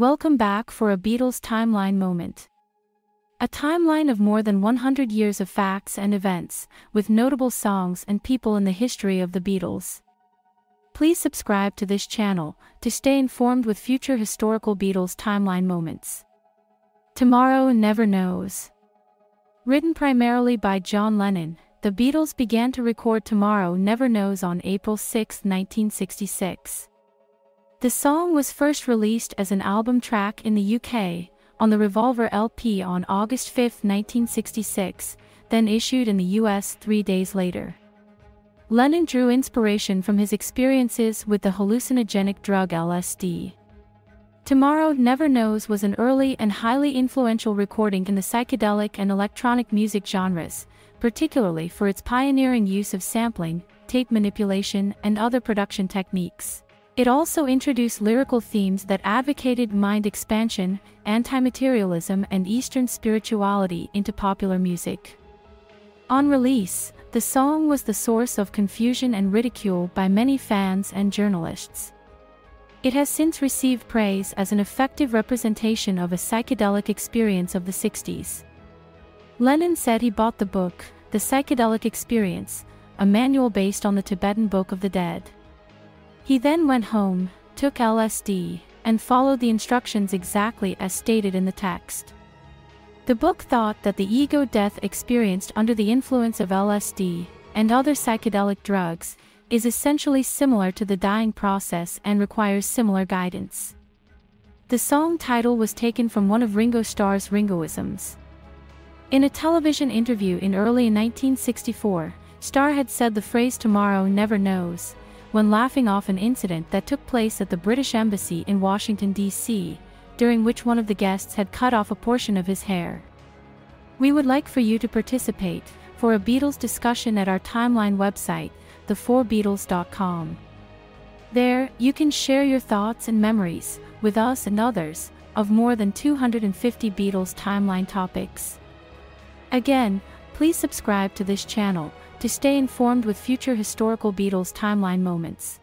Welcome back for a Beatles timeline moment. A timeline of more than 100 years of facts and events, with notable songs and people in the history of the Beatles. Please subscribe to this channel to stay informed with future historical Beatles timeline moments. Tomorrow Never Knows. Written primarily by John Lennon, the Beatles began to record Tomorrow Never Knows on April 6, 1966. The song was first released as an album track in the UK, on the Revolver LP on August 5, 1966, then issued in the US three days later. Lennon drew inspiration from his experiences with the hallucinogenic drug LSD. Tomorrow Never Knows was an early and highly influential recording in the psychedelic and electronic music genres, particularly for its pioneering use of sampling, tape manipulation, and other production techniques. It also introduced lyrical themes that advocated mind expansion, anti-materialism and Eastern spirituality into popular music. On release, the song was the source of confusion and ridicule by many fans and journalists. It has since received praise as an effective representation of a psychedelic experience of the 60s. Lennon said he bought the book, The Psychedelic Experience, a manual based on the Tibetan Book of the Dead. He then went home, took LSD, and followed the instructions exactly as stated in the text. The book thought that the ego death experienced under the influence of LSD and other psychedelic drugs is essentially similar to the dying process and requires similar guidance. The song title was taken from one of Ringo Starr's Ringoisms. In a television interview in early 1964, Starr had said the phrase tomorrow never knows, when laughing off an incident that took place at the British Embassy in Washington, D.C., during which one of the guests had cut off a portion of his hair. We would like for you to participate for a Beatles discussion at our timeline website, the4beatles.com. There, you can share your thoughts and memories with us and others of more than 250 Beatles timeline topics. Again, please subscribe to this channel to stay informed with future historical Beatles timeline moments.